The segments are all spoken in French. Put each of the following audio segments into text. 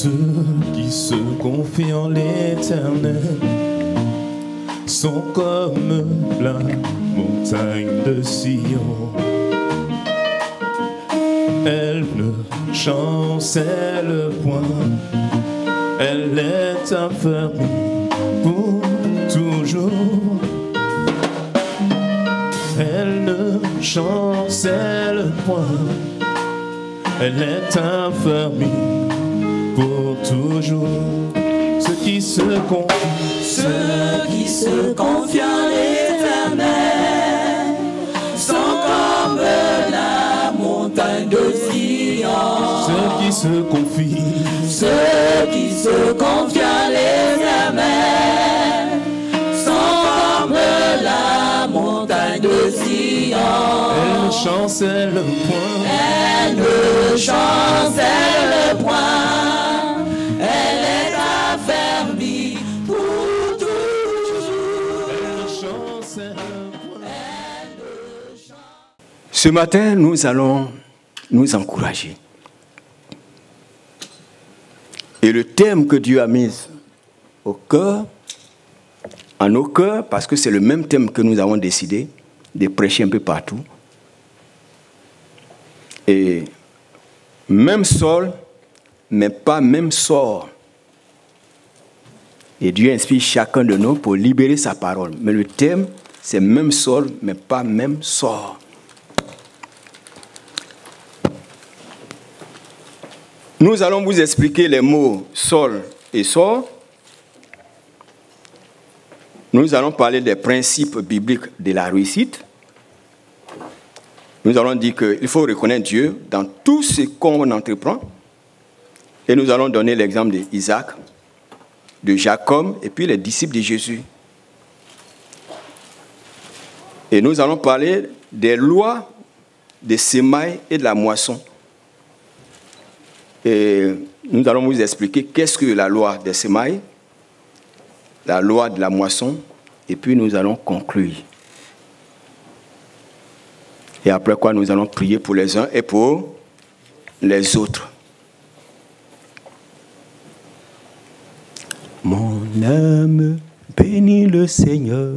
Ceux qui se confient en l'éternel sont comme la montagne de Sion. Elle ne chancelle point, elle est affermie pour toujours. Elle ne chancelle point, elle est affermie pour toujours. Ceux qui se confient, Ceux qui se confient en l'éternel sont comme la montagne de Sion. ceux qui se confient, Ceux qui se confient en l'éternel sont comme la montagne de Sion. elle ne chancelle point, Elle ne chancelle point, Ce matin, nous allons nous encourager. Et le thème que Dieu a mis au cœur, en nos cœurs, parce que c'est le même thème que nous avons décidé de prêcher un peu partout. Et même sol, mais pas même sort. Et Dieu inspire chacun de nous pour libérer sa parole. Mais le thème, c'est même sol, mais pas même sort. Nous allons vous expliquer les mots sol et sort. Nous allons parler des principes bibliques de la réussite. Nous allons dire qu'il faut reconnaître Dieu dans tout ce qu'on entreprend. Et nous allons donner l'exemple d'Isaac, de Jacob et puis les disciples de Jésus. Et nous allons parler des lois des semailles et de la moisson. Et nous allons vous expliquer qu'est-ce que la loi des semailles, la loi de la moisson, et puis nous allons conclure. Et après quoi, nous allons prier pour les uns et pour les autres. Mon âme bénit le Seigneur.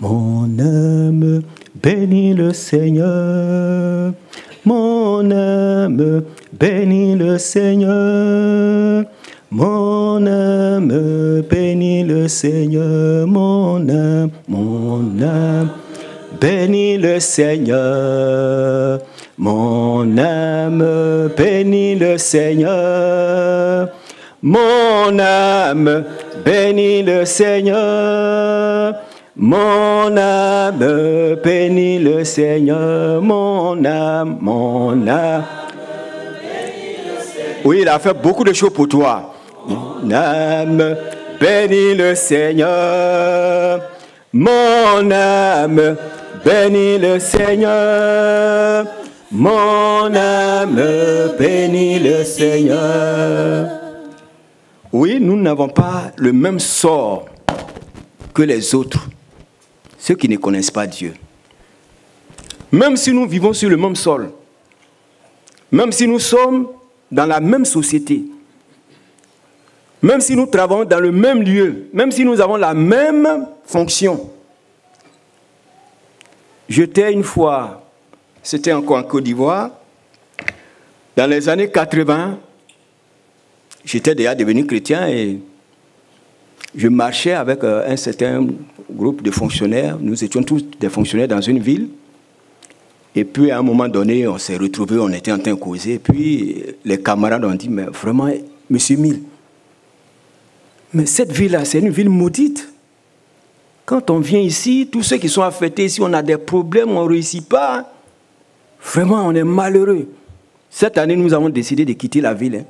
Mon âme bénit le Seigneur. Mon âme bénit le Seigneur. Mon âme bénit le Seigneur. Mon âme, mon âme bénit le Seigneur. Mon âme bénit le Seigneur. Mon âme bénit le Seigneur. Mon âme bénit le Seigneur. Mon âme, mon âme. Oui, il a fait beaucoup de choses pour toi. Mon âme bénit le Seigneur. Mon âme bénit le Seigneur. Mon âme bénit le Seigneur. Oui, nous n'avons pas le même sort que les autres, ceux qui ne connaissent pas Dieu. Même si nous vivons sur le même sol, même si nous sommes dans la même société, même si nous travaillons dans le même lieu, même si nous avons la même fonction. J'étais une fois, c'était encore en Côte d'Ivoire, dans les années 80, j'étais déjà devenu chrétien et je marchais avec euh, un certain groupe de fonctionnaires. Nous étions tous des fonctionnaires dans une ville. Et puis, à un moment donné, on s'est retrouvés, on était en train de causer. Puis, les camarades ont dit, mais vraiment, monsieur Mille, mais cette ville-là, c'est une ville maudite. Quand on vient ici, tous ceux qui sont affectés ici, on a des problèmes, on ne réussit pas. Vraiment, on est malheureux. Cette année, nous avons décidé de quitter la ville.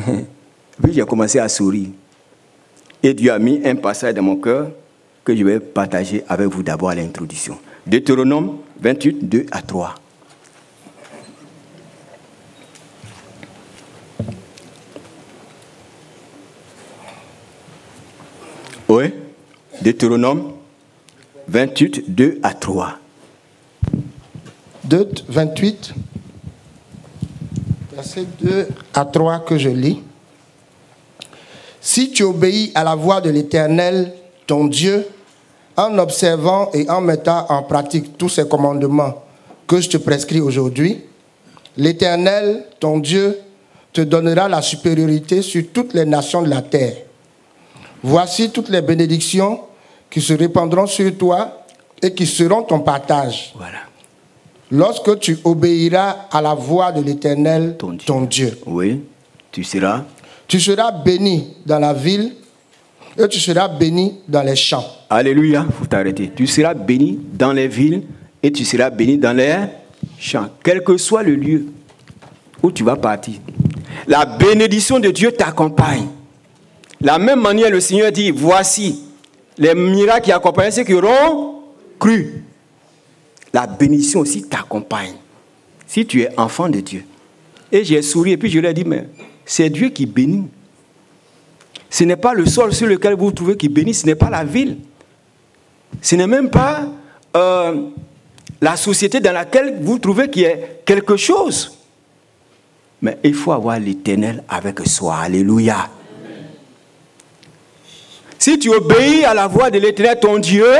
hein. Puis j'ai commencé à sourire. Et Dieu a mis un passage dans mon cœur que je vais partager avec vous d'abord à l'introduction. Deutéronome 28, 2 à 3. Oui, Deutéronome 28, 2 à 3. Deut 28, Verset 2 à 3 que je lis. Si tu obéis à la voix de l'Éternel, ton Dieu, en observant et en mettant en pratique tous ces commandements que je te prescris aujourd'hui, l'Éternel, ton Dieu, te donnera la supériorité sur toutes les nations de la terre. Voici toutes les bénédictions qui se répandront sur toi et qui seront ton partage. Voilà. Lorsque tu obéiras à la voix de l'Éternel, Ton Dieu. ton Dieu. Oui, tu seras. Tu seras béni dans la ville et tu seras béni dans les champs. Alléluia, faut t'arrêter. Tu seras béni dans les villes et tu seras béni dans les champs, quel que soit le lieu où tu vas partir. La bénédiction de Dieu t'accompagne. La même manière, le Seigneur dit, voici les miracles qui accompagnent ceux qui auront cru. La bénédiction aussi t'accompagne. Si tu es enfant de Dieu. Et j'ai souri et puis je lui ai dit, mais c'est Dieu qui bénit. Ce n'est pas le sol sur lequel vous trouvez qui bénit, ce n'est pas la ville. Ce n'est même pas euh, la société dans laquelle vous trouvez qui est quelque chose. Mais il faut avoir l'éternel avec soi. Alléluia. Si tu obéis à la voix de l'éternel, ton Dieu,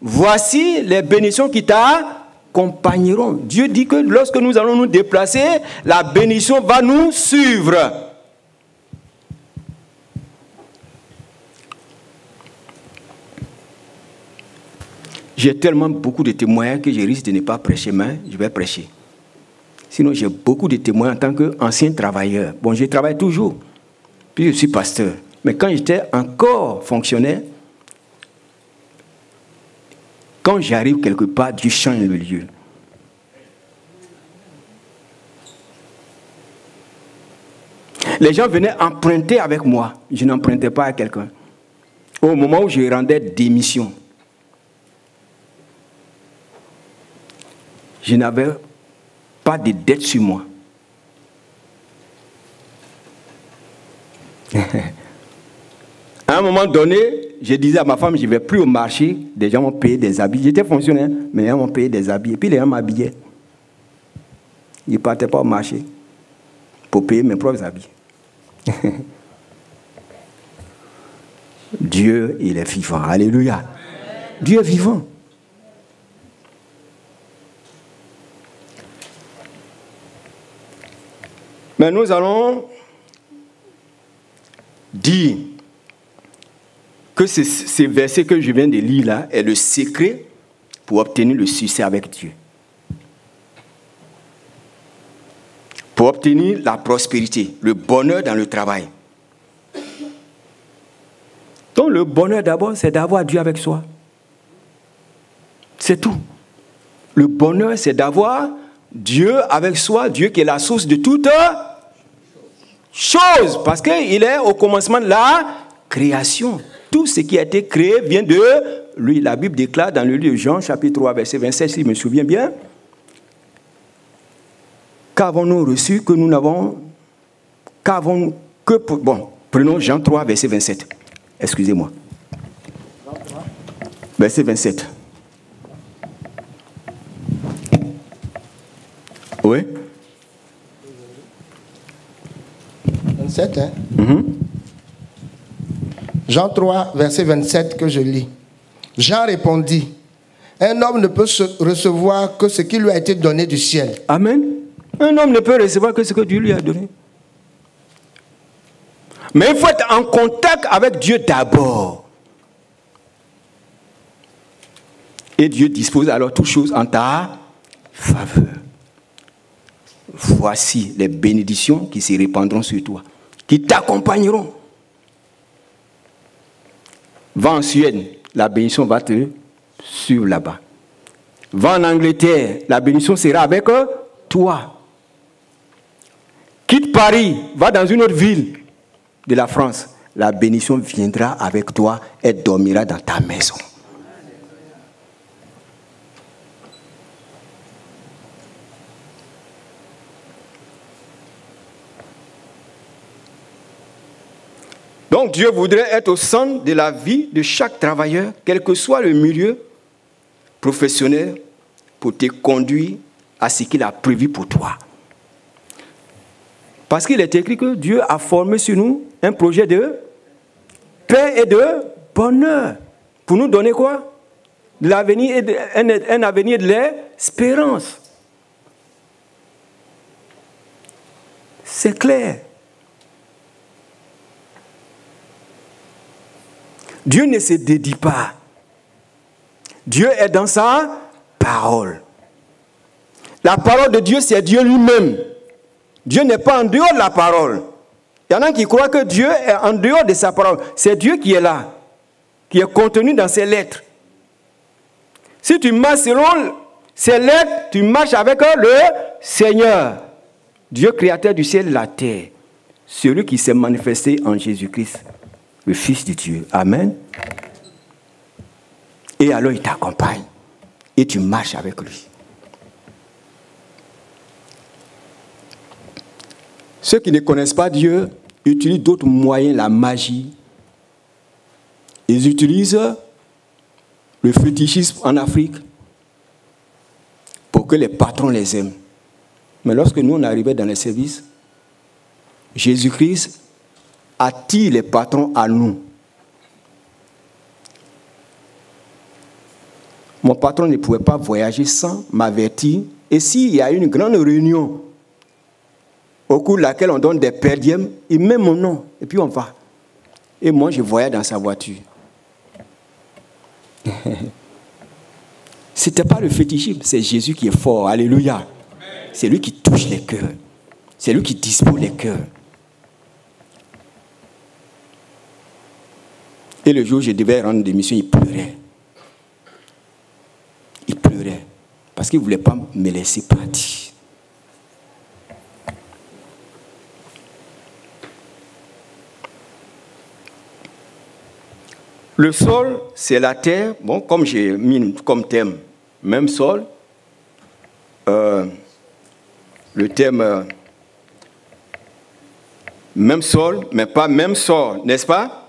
voici les bénédictions qui t'accompagneront. Dieu dit que lorsque nous allons nous déplacer, la bénédiction va nous suivre. J'ai tellement beaucoup de témoins que je risque de ne pas prêcher, mais je vais prêcher. Sinon, j'ai beaucoup de témoins en tant qu'ancien travailleur. Bon, je travaille toujours, puis je suis pasteur. Mais quand j'étais encore fonctionnaire, quand j'arrive quelque part, Dieu change le lieu. Les gens venaient emprunter avec moi. Je n'empruntais pas à quelqu'un. Au moment où je rendais démission, je n'avais pas de dette sur moi. à un moment donné, je disais à ma femme, je ne vais plus au marché, des gens m'ont payé des habits. J'étais fonctionnaire, mais les gens m'ont payé des habits. Et puis les gens m'habillaient. Ils ne partaient pas au marché pour payer mes propres habits. Dieu, il est vivant. Alléluia. Dieu est vivant. Mais nous allons dire que ce, ce verset que je viens de lire là est le secret pour obtenir le succès avec Dieu. Pour obtenir la prospérité, le bonheur dans le travail. Donc le bonheur d'abord, c'est d'avoir Dieu avec soi. C'est tout. Le bonheur, c'est d'avoir Dieu avec soi, Dieu qui est la source de toute chose, parce qu'il est au commencement de la création. Tout ce qui a été créé vient de lui. La Bible déclare dans le livre de Jean, chapitre 3, verset 27, si je me souviens bien, qu'avons-nous reçu que nous n'avons qu'avons que pour- bon prenons Jean 3 verset 27 excusez-moi. Verset 27 oui 27, hein? Jean 3, verset 27 que je lis. Jean répondit, un homme ne peut recevoir que ce qui lui a été donné du ciel. Amen. Un homme ne peut recevoir que ce que Dieu lui a donné. Mais il faut être en contact avec Dieu d'abord. Et Dieu dispose alors toutes choses en ta faveur. Voici les bénédictions qui se répandront sur toi, qui t'accompagneront. Va en Suède, la bénédiction va te suivre là-bas. Va en Angleterre, la bénédiction sera avec euh, toi. Quitte Paris, va dans une autre ville de la France, la bénédiction viendra avec toi et dormira dans ta maison. Donc Dieu voudrait être au centre de la vie de chaque travailleur, quel que soit le milieu professionnel, pour te conduire à ce qu'il a prévu pour toi. Parce qu'il est écrit que Dieu a formé sur nous un projet de paix et de bonheur. Pour nous donner quoi? L'avenir un, un avenir de l'espérance. C'est clair. Dieu ne se dédie pas. Dieu est dans sa parole. La parole de Dieu, c'est Dieu lui-même. Dieu n'est pas en dehors de la parole. Il y en a qui croient que Dieu est en dehors de sa parole. C'est Dieu qui est là, qui est contenu dans ses lettres. Si tu marches selon ces lettres, tu marches avec le Seigneur, Dieu créateur du ciel et de la terre, celui qui s'est manifesté en Jésus-Christ, le Fils de Dieu. Amen. Et alors il t'accompagne et tu marches avec lui. Ceux qui ne connaissent pas Dieu utilisent d'autres moyens, la magie. Ils utilisent le fétichisme en Afrique pour que les patrons les aiment. Mais lorsque nous on arrivait dans les services, Jésus-Christ attire les patrons à nous. Mon patron ne pouvait pas voyager sans m'avertir. Et s'il y a une grande réunion au cours de laquelle on donne des perdièmes, il met mon nom et puis on va. Et moi, je voyais dans sa voiture. Ce n'était pas le fétichisme, c'est Jésus qui est fort. Alléluia. C'est lui qui touche les cœurs. C'est lui qui dispose les cœurs. Et le jour où je devais rendre des missions, il pleurait. Il pleurait. Parce qu'il ne voulait pas me laisser partir. Le sol, c'est la terre. Bon, comme j'ai mis comme thème, même sol. Euh, le thème, euh, même sol, mais pas même sol, n'est-ce pas?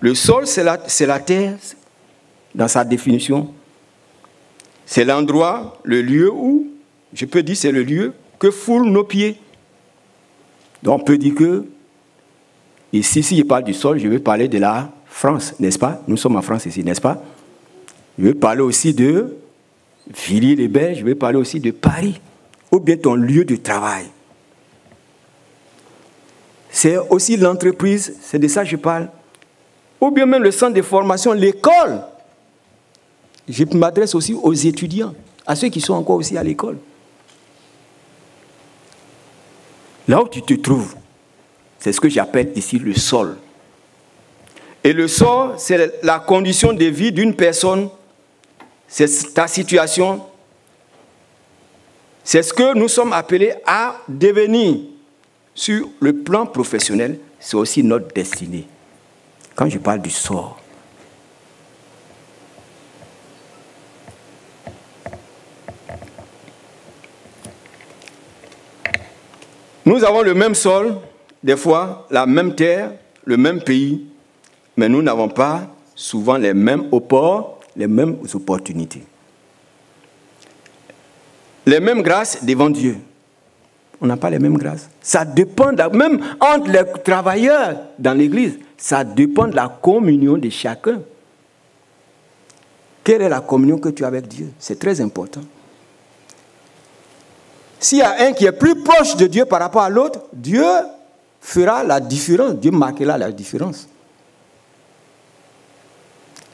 Le sol, c'est la, terre, dans sa définition. C'est l'endroit, le lieu où, je peux dire, c'est le lieu que foulent nos pieds. Donc on peut dire que Ici, si je parle du sol, je vais parler de la France, n'est-ce pas? Nous sommes en France ici, n'est-ce pas? Je vais parler aussi de Villiers-les-Belles, je vais parler aussi de Paris, ou bien ton lieu de travail. C'est aussi l'entreprise, c'est de ça que je parle. Ou bien même le centre de formation, l'école. Je m'adresse aussi aux étudiants, à ceux qui sont encore aussi à l'école. Là où tu te trouves, c'est ce que j'appelle ici le sol. Et le sol, c'est la condition de vie d'une personne. C'est ta situation. C'est ce que nous sommes appelés à devenir sur le plan professionnel. C'est aussi notre destinée. Quand je parle du sort, nous avons le même sol, des fois la même terre, le même pays, mais nous n'avons pas souvent les mêmes opports, les mêmes opportunités. Les mêmes grâces devant Dieu. On n'a pas les mêmes grâces. Ça dépend, même entre les travailleurs dans l'Église, ça dépend de la communion de chacun. Quelle est la communion que tu as avec Dieu? C'est très important. S'il y a un qui est plus proche de Dieu par rapport à l'autre, Dieu fera la différence. Dieu marquera la différence.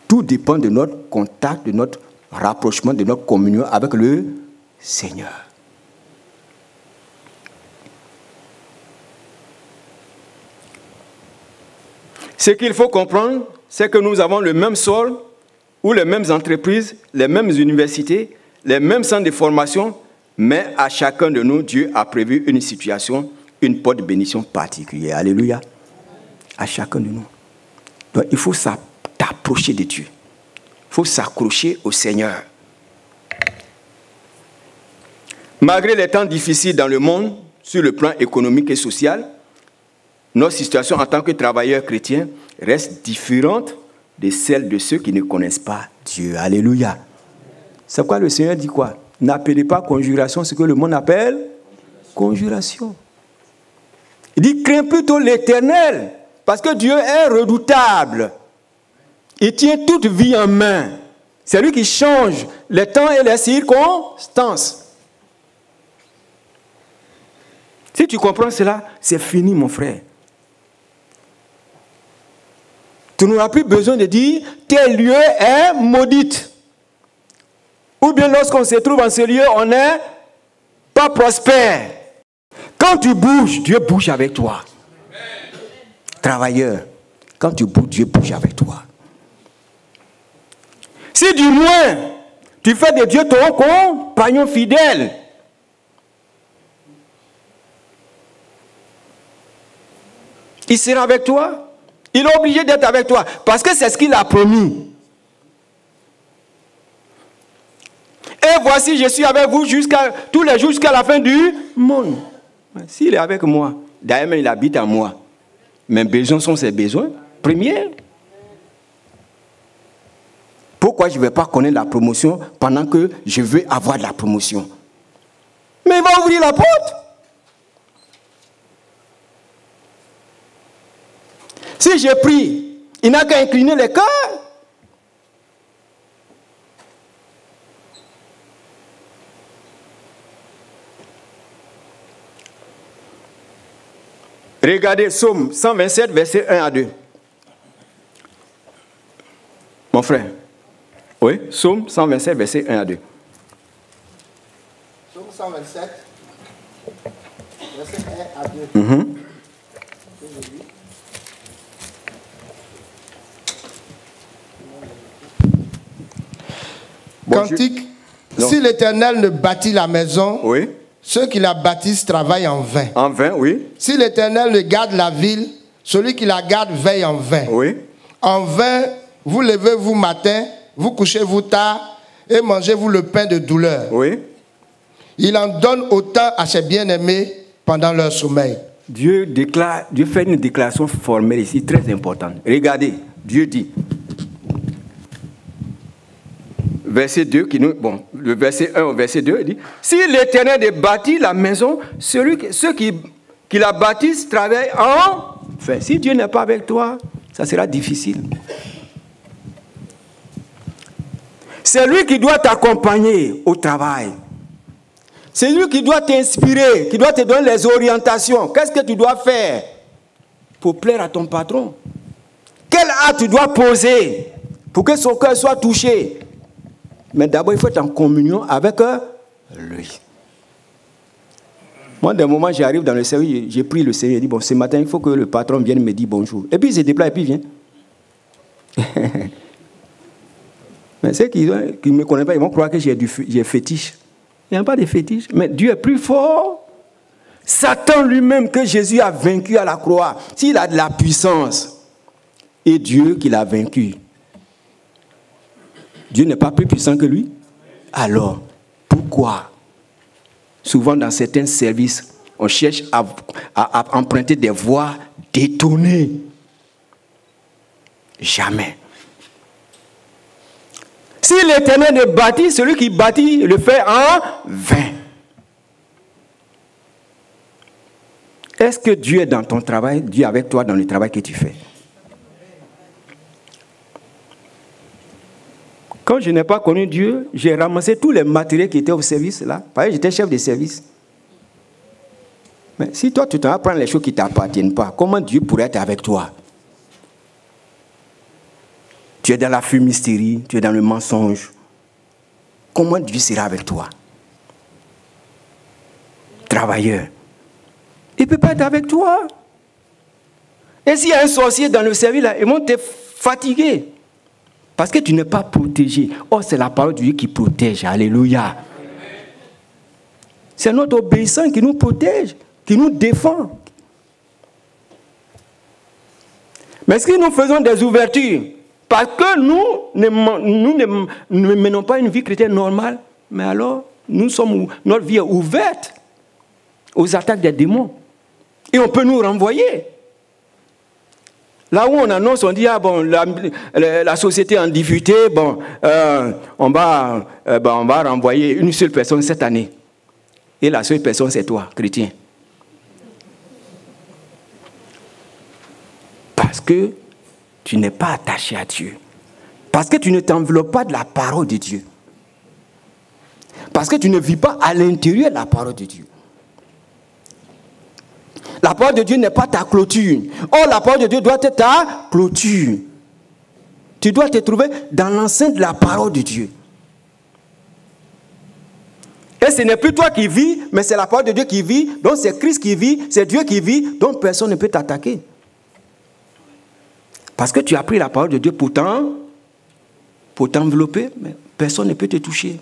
Tout dépend de notre contact, de notre rapprochement, de notre communion avec le Seigneur. Ce qu'il faut comprendre, c'est que nous avons le même sol, ou les mêmes entreprises, les mêmes universités, les mêmes centres de formation, mais à chacun de nous, Dieu a prévu une situation une porte de bénédiction particulière. Alléluia. À chacun de nous. Donc il faut t'approcher de Dieu. Il faut s'accrocher au Seigneur. Malgré les temps difficiles dans le monde, sur le plan économique et social, notre situation en tant que travailleurs chrétiens reste différente de celle de ceux qui ne connaissent pas Dieu. Alléluia. C'est quoi le Seigneur dit quoi? N'appelez pas conjuration ce que le monde appelle conjuration. Il dit, crains plutôt l'éternel, parce que Dieu est redoutable. Il tient toute vie en main. C'est lui qui change les temps et les circonstances. Si tu comprends cela, c'est fini, mon frère. Tu n'auras plus besoin de dire tel lieu est maudite. Ou bien lorsqu'on se trouve en ce lieu, on n'est pas prospère. Quand tu bouges, Dieu bouge avec toi. Travailleur, quand tu bouges, Dieu bouge avec toi. Si du moins tu fais de Dieu ton compagnon fidèle, il sera avec toi. Il est obligé d'être avec toi parce que c'est ce qu'il a promis. Et voici, je suis avec vous jusqu'à tous les jours jusqu'à la fin du monde. S'il est avec moi, d'ailleurs il habite en moi. Mes besoins sont ses besoins premiers. Pourquoi je ne vais pas connaître la promotion pendant que je veux avoir la promotion? Mais il va ouvrir la porte. Si j'ai pris, il n'a qu'à incliner les cœurs. Regardez Somme 127, verset 1 à 2. Mon frère. Oui, Somme 127, verset 1 à 2. Somme 127, verset 1 à 2. Mm Cantique. Si l'Éternel ne bâtit la maison, oui. ceux qui la bâtissent travaillent en vain. En vain, oui. Si l'Éternel ne garde la ville, celui qui la garde veille en vain. Oui. En vain, vous levez-vous matin, vous couchez-vous tard et mangez-vous le pain de douleur. Oui. Il en donne autant à ses bien-aimés pendant leur sommeil. Dieu, déclare, Dieu fait une déclaration formelle ici très importante. Regardez, Dieu dit, verset 2, qui nous, bon, le verset 1 au verset 2, il dit Si l'Éternel bâtit la maison, celui, ceux qui, la bâtissent travaillent en. Enfin, si Dieu n'est pas avec toi, ça sera difficile. C'est lui qui doit t'accompagner au travail. C'est lui qui doit t'inspirer, qui doit te donner les orientations. Qu'est-ce que tu dois faire pour plaire à ton patron? Quel acte tu dois poser pour que son cœur soit touché? Mais d'abord, il faut être en communion avec euh, lui. Moi, d'un moment, j'arrive dans le service, j'ai pris le Seigneur, j'ai dit, bon, ce matin, il faut que le patron vienne me dire bonjour. Et puis, il se déplace et puis il vient. mais ceux qui ne me connaissent pas, ils vont croire que j'ai fétiche. Il n'y a pas de fétiche. Mais Dieu est plus fort. Satan lui-même que Jésus a vaincu à la croix, s'il a de la puissance, et Dieu qui l'a vaincu, Dieu n'est pas plus puissant que lui Alors, pourquoi? Souvent dans certains services, on cherche à, emprunter des voies détournées. Jamais. Si l'éternel ne bâtit, celui qui bâtit le fait en vain. Est-ce que Dieu est dans ton travail, Dieu est avec toi dans le travail que tu fais Quand je n'ai pas connu Dieu, j'ai ramassé tous les matériels qui étaient au service là. Parce que j'étais chef de service. Mais si toi, tu t'en vas prendre les choses qui ne t'appartiennent pas, comment Dieu pourrait être avec toi? Tu es dans la fumisterie, tu es dans le mensonge. Comment Dieu sera avec toi? Travailleur. Il ne peut pas être avec toi. Et s'il y a un sorcier dans le service, là, ils vont te fatiguer. Parce que tu n'es pas protégé. Oh, c'est la parole de Dieu qui protège. Alléluia. C'est notre obéissance qui nous protège, qui nous défend. Mais si nous faisons des ouvertures, parce que nous ne, nous ne, menons pas une vie chrétienne normale, mais alors nous sommes, notre vie est ouverte aux attaques des démons. Et on peut nous renvoyer. Là où on annonce, on dit, ah bon, la, société en difficulté, bon, euh, on, va, euh, on va renvoyer une seule personne cette année. Et la seule personne, c'est toi, chrétien. que tu n'es pas attaché à Dieu. Parce que tu ne t'enveloppes pas de la parole de Dieu. Parce que tu ne vis pas à l'intérieur de la parole de Dieu. La parole de Dieu n'est pas ta clôture. Or, la parole de Dieu doit être ta clôture. Tu dois te trouver dans l'enceinte de la parole de Dieu. Et ce n'est plus toi qui vis, mais c'est la parole de Dieu qui vit. Donc c'est Christ qui vit, c'est Dieu qui vit, donc personne ne peut t'attaquer. Parce que tu as pris la parole de Dieu pour t'envelopper, mais personne ne peut te toucher.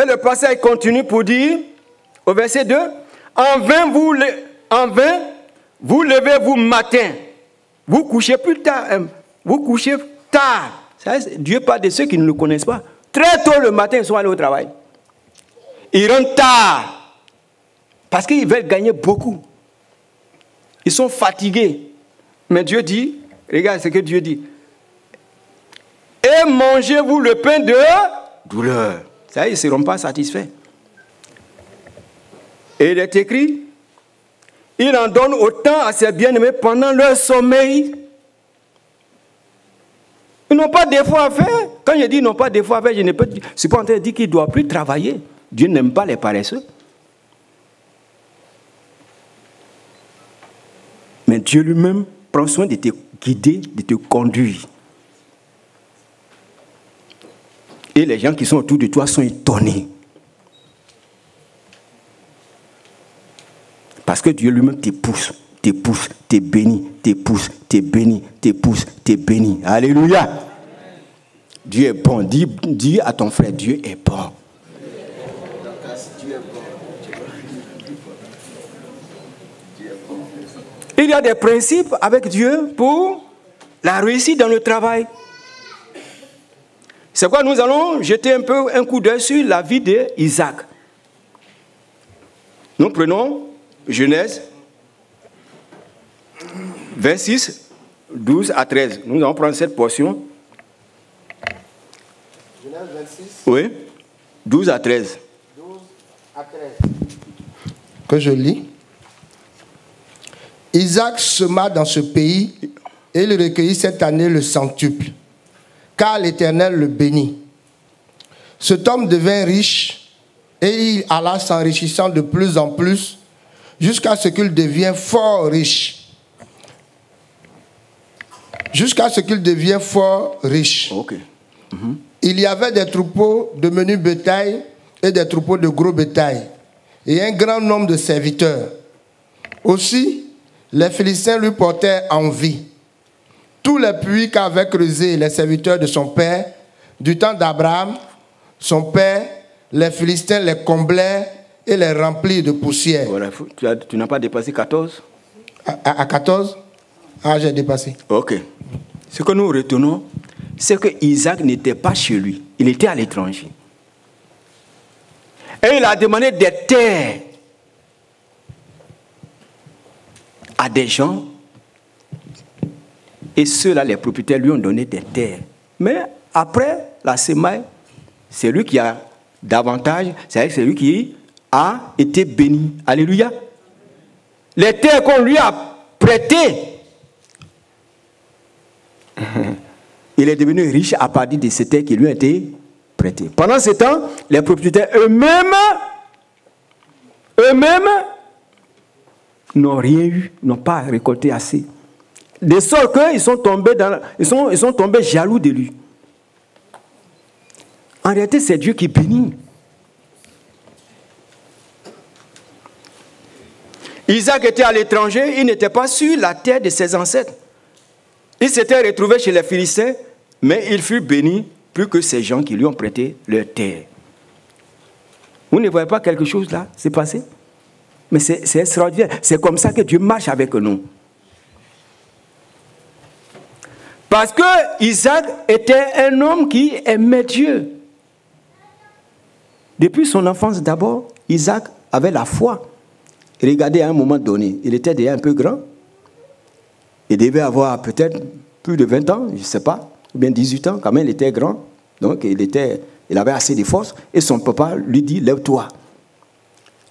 Et le passage continue pour dire, au verset 2, en vain vous, en vain, vous levez-vous matin, vous couchez plus tard, hein, vous couchez tard. Dieu parle de ceux qui ne le connaissent pas. Très tôt le matin, ils sont allés au travail. Ils rentrent tard. Parce qu'ils veulent gagner beaucoup. Ils sont fatigués. Mais Dieu dit, regarde ce que Dieu dit. Et mangez-vous le pain de douleur. Ça, ils ne seront pas satisfaits. Et il est écrit, il en donne autant à ses bien-aimés pendant leur sommeil. Ils n'ont pas d'effort à faire. Quand je dis ils n'ont pas d'effort à faire, je ne peux, pas en train de dire qu'ils ne doivent plus travailler. Dieu n'aime pas les paresseux. Mais Dieu lui-même prend soin de te guider, de te conduire. Les gens qui sont autour de toi sont étonnés. Parce que Dieu lui-même te pousse, te pousse, te bénit, te pousse, te bénit, te pousse, te bénit. Alléluia. Dieu est bon. Dis, dis à ton frère, Dieu est bon. Il y a des principes avec Dieu pour la réussite dans le travail. C'est quoi nous allons jeter un peu un coup d'œil sur la vie d'Isaac. Nous prenons Genèse 26, 12 à 13. Nous allons prendre cette portion. Genèse 26. Oui, 12 à 13. 12 à 13. Que je lis. Isaac sema dans ce pays et il recueillit cette année le centuple car l'Éternel le bénit. Cet homme devint riche et il alla s'enrichissant de plus en plus jusqu'à ce qu'il devienne fort riche. Jusqu'à ce qu'il devienne fort riche. Mhm. Il y avait des troupeaux de menu bétail et des troupeaux de gros bétail et un grand nombre de serviteurs. Aussi, les Philistins lui portaient envie tous les puits qu'avaient creusés les serviteurs de son père, du temps d'Abraham, son père, les Philistins les comblaient et les remplirent de poussière. tu, n'as pas dépassé 14 à, 14 Ah, j'ai dépassé. Ok. Ce que nous retenons, c'est que Isaac n'était pas chez lui, il était à l'étranger. Et il a demandé des terres à des gens et ceux-là, les propriétaires, lui ont donné des terres. Mais après la semaille, c'est lui qui a davantage, c'est lui qui a été béni. Alléluia. Les terres qu'on lui a prêtées, il est devenu riche à partir de ces terres qui lui ont été prêtées. Pendant ce temps, les propriétaires eux-mêmes, eux-mêmes, n'ont rien eu, n'ont pas récolté assez. De sorte qu'ils sont tombés ils sont, ils sont tombés jaloux de lui. En réalité, c'est Dieu qui bénit. Isaac était à l'étranger, il n'était pas sur la terre de ses ancêtres. Il s'était retrouvé chez les Philistins, mais il fut béni plus que ces gens qui lui ont prêté leur terre. Vous ne voyez pas quelque chose là C'est passé Mais c'est extraordinaire. C'est comme ça que Dieu marche avec nous. Parce que Isaac était un homme qui aimait Dieu. Depuis son enfance d'abord, Isaac avait la foi. regardez à un moment donné, il était déjà un peu grand. Il devait avoir peut-être plus de 20 ans, je ne sais pas, ou bien 18 ans, quand même il était grand. Donc il, était, il avait assez de force. Et son papa lui dit, lève-toi.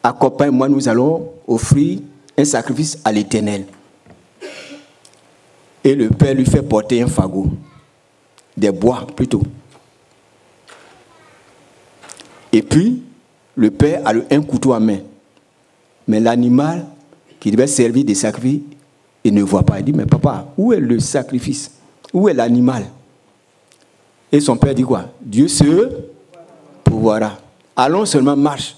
accompagne-moi, nous allons offrir un sacrifice à l'Éternel. Et le père lui fait porter un fagot, des bois plutôt. Et puis, le père a un couteau à main. Mais l'animal qui devait servir des sacrifices, il ne voit pas. Il dit, mais papa, où est le sacrifice? Où est l'animal? Et son père dit quoi? Dieu se pourvoira. Allons seulement marche.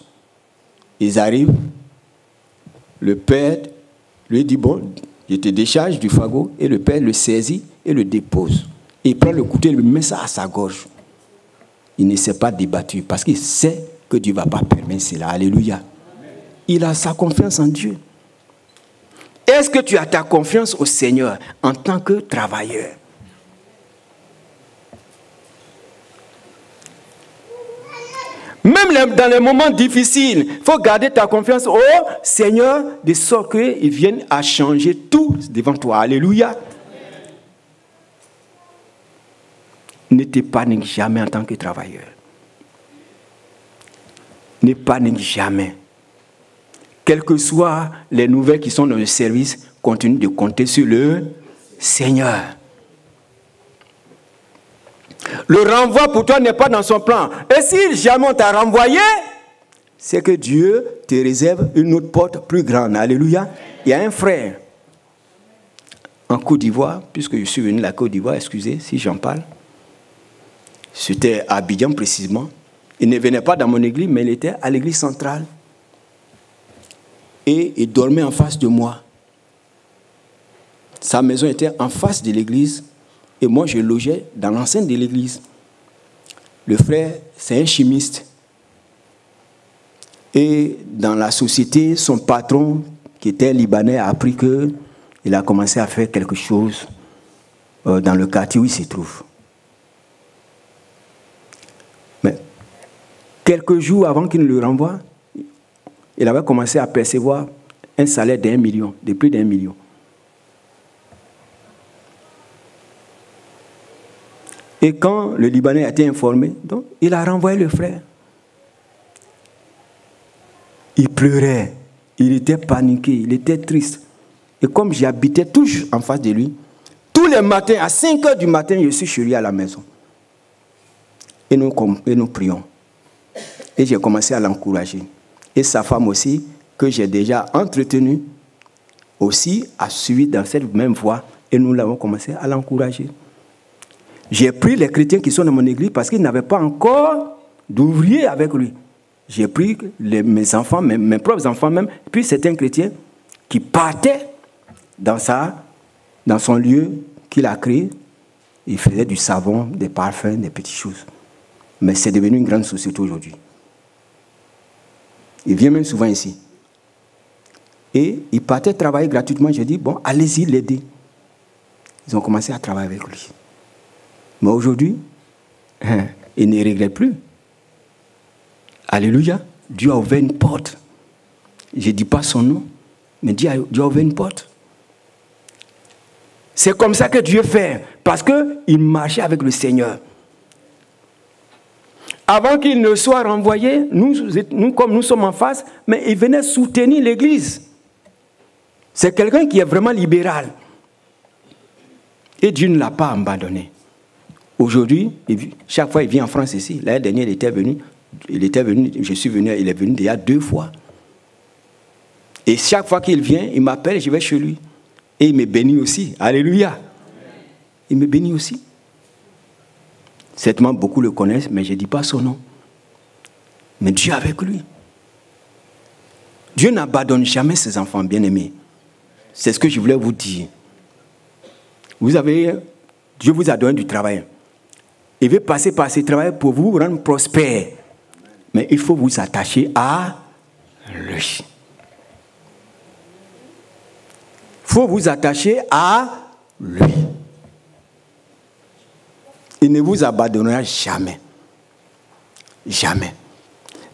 Ils arrivent. Le père lui dit, bon, je te décharge du fagot. Et le père le saisit et le dépose. il prend le couteau et lui met ça à sa gorge. Il ne s'est pas débattu parce qu'il sait que Dieu ne va pas permettre cela. Alléluia. Il a sa confiance en Dieu. Est-ce que tu as ta confiance au Seigneur en tant que travailleur? Même dans les moments difficiles, il faut garder ta confiance au Seigneur de sorte qu'il vienne à changer tout devant toi. Alléluia. Ne panique jamais en tant que travailleur. Ne panique jamais. Quelles que soient les nouvelles qui sont dans le service, continue de compter sur le Seigneur. Le renvoi pour toi n'est pas dans son plan. Et si jamais on t'a renvoyé, c'est que Dieu te réserve une autre porte plus grande. Alléluia. Il y a un frère en Côte d'Ivoire, puisque je suis venu de la Côte d'Ivoire, excusez si j'en parle. C'était à Abidjan précisément. Il ne venait pas dans mon église, mais il était à l'église centrale. Et il dormait en face de moi. Sa maison était en face de l'église et moi je logeais dans l'enceinte de l'église. Le frère, c'est un chimiste. Et dans la société, son patron, qui était libanais, a appris qu'il a commencé à faire quelque chose euh, dans le quartier où il se trouve. Mais quelques jours avant qu'il ne le renvoie, il avait commencé à percevoir un salaire d'un million, de plus d'un million. Et quand le Libanais a été informé, donc, il a renvoyé le frère. Il pleurait, il était paniqué, il était triste. Et comme j'habitais toujours en face de lui, tous les matins, à 5 heures du matin, je suis chez lui à la maison. Et nous, et nous prions. Et j'ai commencé à l'encourager. Et sa femme aussi, que j'ai déjà entretenue, aussi a suivi dans cette même voie. Et nous l'avons commencé à l'encourager. J'ai pris les chrétiens qui sont dans mon église parce qu'ils n'avaient pas encore d'ouvriers avec lui. J'ai pris mes enfants, mes, propres enfants même, puis certains chrétiens qui partaient dans, sa, son lieu qu'il a créé. Ils faisaient du savon, des parfums, des petites choses. Mais c'est devenu une grande société aujourd'hui. Il vient même souvent ici. Et il partait travailler gratuitement. J'ai dit, bon, allez-y l'aider. Ils ont commencé à travailler avec lui. Mais aujourd'hui, hein, il ne regrette plus. Alléluia. Dieu a ouvert une porte. Je ne dis pas son nom, mais Dieu a, ouvert une porte. C'est comme ça que Dieu fait, parce qu'il marchait avec le Seigneur. Avant qu'il ne soit renvoyé, nous, comme nous sommes en face, mais il venait soutenir l'Église. C'est quelqu'un qui est vraiment libéral. Et Dieu ne l'a pas abandonné. Aujourd'hui, chaque fois il vient en France ici. L'année dernière, il était venu. Il était venu, je suis venu, il est venu déjà deux fois. Et chaque fois qu'il vient, il m'appelle, je vais chez lui. Et il me bénit aussi. Alléluia. Il me bénit aussi. Certainement, beaucoup le connaissent, mais je ne dis pas son nom. Mais Dieu avec lui. Dieu n'abandonne jamais ses enfants bien-aimés. C'est ce que je voulais vous dire. Vous avez, Dieu vous a donné du travail. Il veut passer par ce travail pour vous rendre prospère. Mais il faut vous attacher à lui. Il faut vous attacher à lui. Il ne vous abandonnera jamais. Jamais.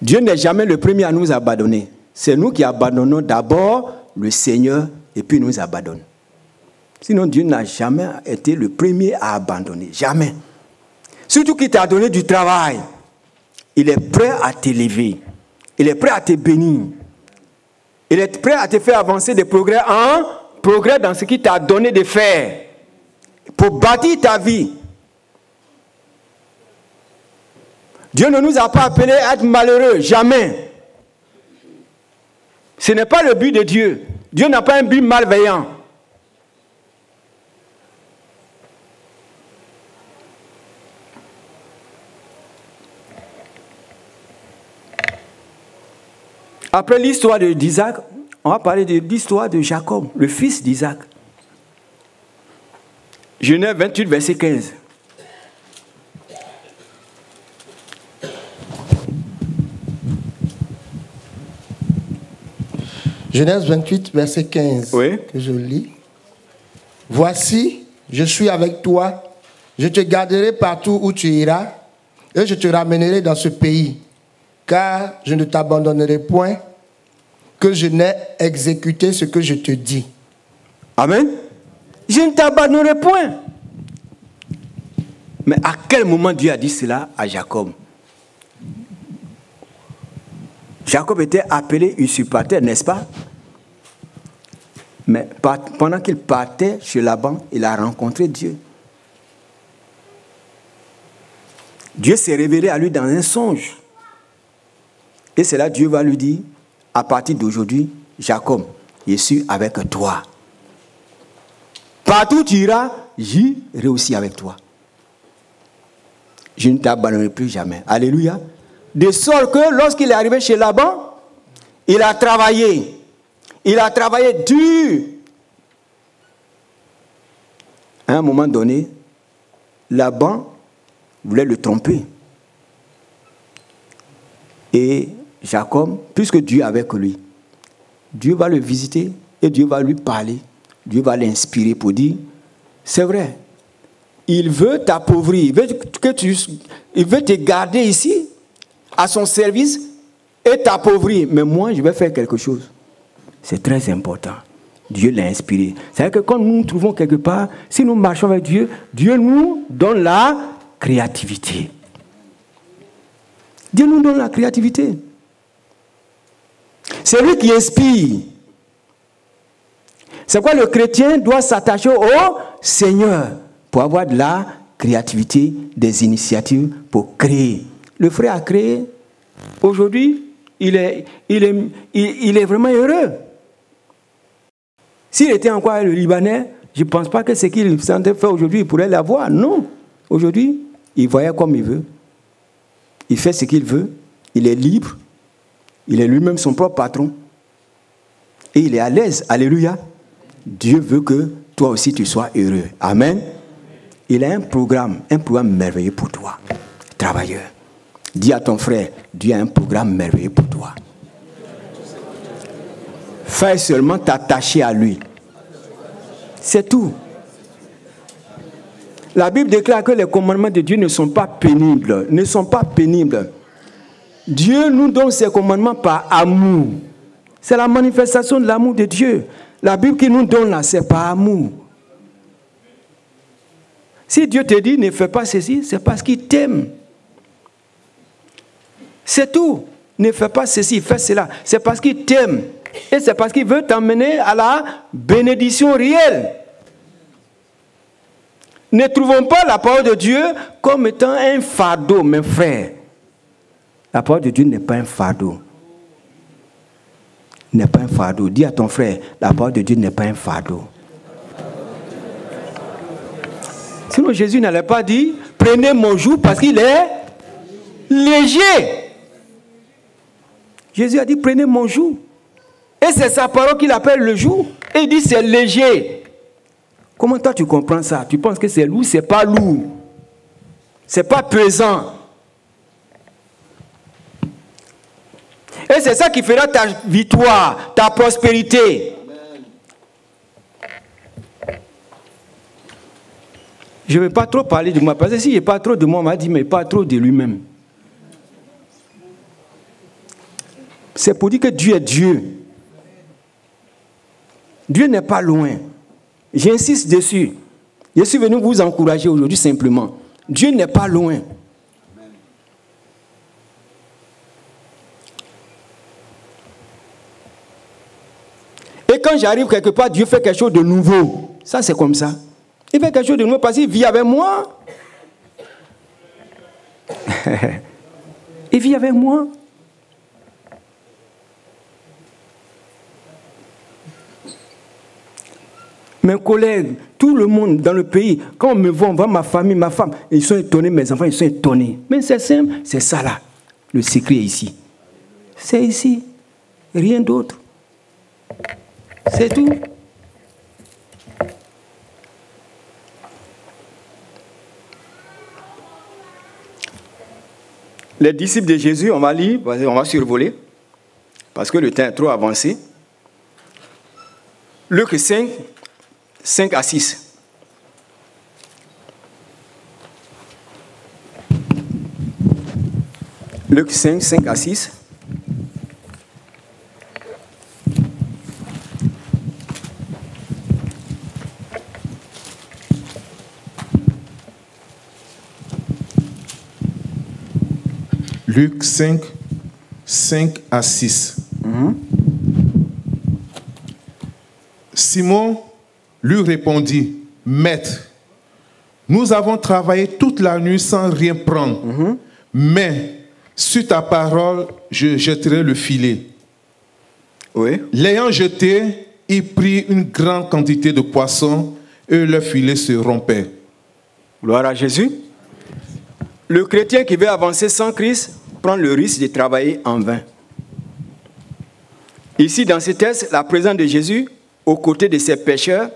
Dieu n'est jamais le premier à nous abandonner. C'est nous qui abandonnons d'abord le Seigneur et puis nous abandonne. Sinon, Dieu n'a jamais été le premier à abandonner. Jamais. Surtout qu'il t'a donné du travail. Il est prêt à t'élever. Il est prêt à te bénir. Il est prêt à te faire avancer des progrès en progrès dans ce qu'il t'a donné de faire pour bâtir ta vie. Dieu ne nous a pas appelés à être malheureux, jamais. Ce n'est pas le but de Dieu. Dieu n'a pas un but malveillant. Après l'histoire d'Isaac, on va parler de l'histoire de Jacob, le fils d'Isaac. Genèse 28, verset 15. Genèse 28, verset 15, Oui. que je lis. Voici, je suis avec toi, je te garderai partout où tu iras, et je te ramènerai dans ce pays, car je ne t'abandonnerai point, que je n'ai exécuté ce que je te dis. Amen. Je ne t'abandonnerai point. Mais à quel moment Dieu a dit cela à Jacob? Jacob était appelé usurpateur, n'est-ce pas? Mais pendant qu'il partait chez Laban, il a rencontré Dieu. Dieu s'est révélé à lui dans un songe. Et c'est là Dieu va lui dire, à partir d'aujourd'hui, Jacob, je suis avec toi. Partout où tu iras, j'irai aussi avec toi. Je ne t'abandonnerai plus jamais. Alléluia. De sorte que lorsqu'il est arrivé chez Laban, il a travaillé. Il a travaillé dur. À un moment donné, Laban voulait le tromper. Et Jacob, puisque Dieu est avec lui, Dieu va le visiter et Dieu va lui parler. Dieu va l'inspirer pour dire, c'est vrai, il veut t'appauvrir, il veut, que tu, il veut te garder ici, à son service, et t'appauvrir. Mais moi, je vais faire quelque chose. C'est très important. Dieu l'a inspiré. C'est-à-dire que quand nous nous trouvons quelque part, si nous marchons avec Dieu, Dieu nous donne la créativité. Dieu nous donne la créativité. C'est lui qui inspire. C'est quoi le chrétien doit s'attacher au Seigneur pour avoir de la créativité, des initiatives pour créer. Le frère a créé. Aujourd'hui, il est, il, est, il, est vraiment heureux. S'il était encore le Libanais, je ne pense pas que ce qu'il sentait faire aujourd'hui, il pourrait l'avoir. Non. Aujourd'hui, il voyait comme il veut. Il fait ce qu'il veut. Il est libre. Il est lui-même son propre patron. Et il est à l'aise. Alléluia. Dieu veut que toi aussi tu sois heureux. Amen. Il a un programme, un programme merveilleux pour toi, travailleur. Dis à ton frère, Dieu a un programme merveilleux pour toi. Fais seulement t'attacher à lui. C'est tout. La Bible déclare que les commandements de Dieu ne sont pas pénibles, ne sont pas pénibles. Dieu nous donne ses commandements par amour. C'est la manifestation de l'amour de Dieu. La Bible qui nous donne là, c'est par amour. Si Dieu te dit ne fais pas ceci, c'est parce qu'il t'aime. C'est tout. Ne fais pas ceci, fais cela. C'est parce qu'il t'aime. Et c'est parce qu'il veut t'emmener à la bénédiction réelle. Ne trouvons pas la parole de Dieu comme étant un fardeau, mes frères. La parole de Dieu n'est pas un fardeau. N'est pas un fardeau. Dis à ton frère, la parole de Dieu n'est pas un fardeau. Sinon, Jésus n'allait pas dire, prenez mon joug parce qu'il est léger. Jésus a dit, prenez mon joug. Et c'est sa parole qu'il appelle le joug. Et il dit, c'est léger. Comment toi tu comprends ça? Tu penses que c'est lourd? C'est pas lourd. C'est pas pesant. Et c'est ça qui fera ta victoire, ta prospérité. Je ne vais pas trop parler de moi, parce que si je pas trop de moi, on m'a dit, mais pas trop de lui-même. C'est pour dire que Dieu est Dieu. Dieu n'est pas loin. J'insiste dessus. Je suis venu vous encourager aujourd'hui simplement. Dieu n'est pas loin. Quand j'arrive quelque part, Dieu fait quelque chose de nouveau. Ça, c'est comme ça. Il fait quelque chose de nouveau parce qu'il vit avec moi. il vit avec moi. Mes collègues, tout le monde dans le pays, quand on me voit, on voit ma famille, ma femme, ils sont étonnés, mes enfants, ils sont étonnés. Mais c'est simple, c'est ça là. Le secret est ici. C'est ici. Rien d'autre. C'est tout. Les disciples de Jésus, on va lire, on va survoler, parce que le temps est trop avancé. Luc 5, 5 à 6. Luc 5, 5 à 6. Luc 5, 5 à 6. Simon lui répondit, Maître, nous avons travaillé toute la nuit sans rien prendre, mais sur ta parole, je jetterai le filet. Oui. L'ayant jeté, il prit une grande quantité de poissons et le filet se rompait. Gloire à Jésus. Le chrétien qui veut avancer sans Christ le risque de travailler en vain. Ici, dans ce texte, la présence de Jésus aux côtés de ces pécheurs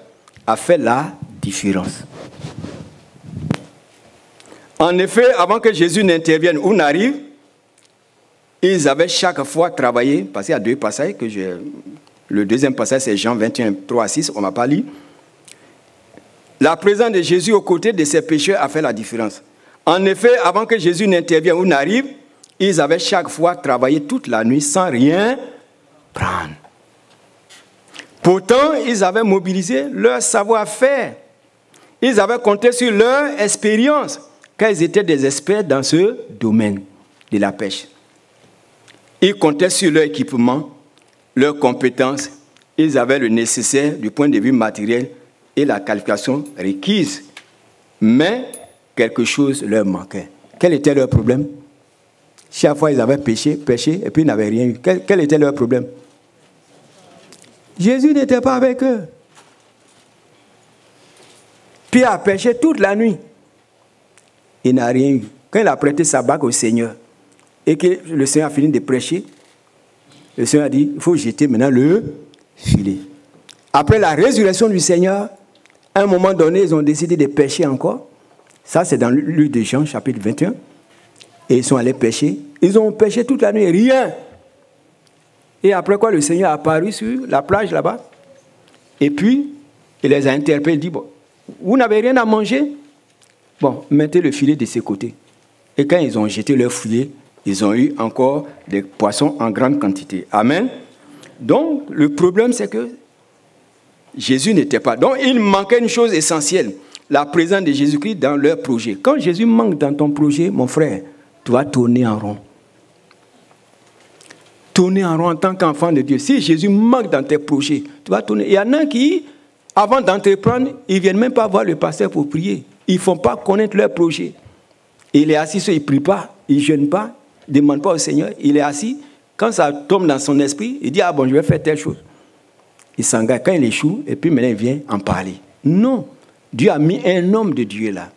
a fait la différence. En effet, avant que Jésus n'intervienne ou n'arrive, ils avaient chaque fois travaillé, parce qu'il y a deux passages que j'ai. Le deuxième passage, c'est Jean 21, 3 à 6, on ne m'a pas lu. La présence de Jésus aux côtés de ces pécheurs a fait la différence. En effet, avant que Jésus n'intervienne ou n'arrive, ils avaient chaque fois travaillé toute la nuit sans rien prendre. Pourtant, ils avaient mobilisé leur savoir-faire. Ils avaient compté sur leur expérience, car ils étaient des experts dans ce domaine de la pêche. Ils comptaient sur leur équipement, leurs compétences. Ils avaient le nécessaire du point de vue matériel et la qualification requise. Mais quelque chose leur manquait. Quel était leur problème? Chaque fois, ils avaient pêché, pêché, et puis ils n'avaient rien eu. Quel, était leur problème? Jésus n'était pas avec eux. Pierre a pêché toute la nuit. Il n'a rien eu. Quand il a prêté sa bague au Seigneur et que le Seigneur a fini de prêcher, le Seigneur a dit, il faut jeter maintenant le filet. Après la résurrection du Seigneur, à un moment donné, ils ont décidé de pêcher encore. Ça, c'est dans le livre de Jean, chapitre 21. Et ils sont allés pêcher. Ils ont pêché toute la nuit, rien. Et après quoi, le Seigneur a apparu sur la plage là-bas. Et puis, il les a interpellés. Il dit, bon, vous n'avez rien à manger? Bon, mettez le filet de ces côtés. Et quand ils ont jeté leur filet, ils ont eu encore des poissons en grande quantité. Amen. Donc, le problème, c'est que Jésus n'était pas. Donc, il manquait une chose essentielle la présence de Jésus-Christ dans leur projet. Quand Jésus manque dans ton projet, mon frère, tu vas tourner en rond. Tourner en rond en tant qu'enfant de Dieu. Si Jésus manque dans tes projets, tu vas tourner. Il y en a qui, avant d'entreprendre, ils ne viennent même pas voir le pasteur pour prier. Ils ne font pas connaître leur projet. Il est assis, il ne prie pas, il ne jeûne pas, il ne demande pas au Seigneur. Il est assis. Quand ça tombe dans son esprit, il dit Ah bon, je vais faire telle chose. Il s'engage. Quand il échoue, et puis maintenant il vient en parler. Non. Dieu a mis un homme de Dieu là.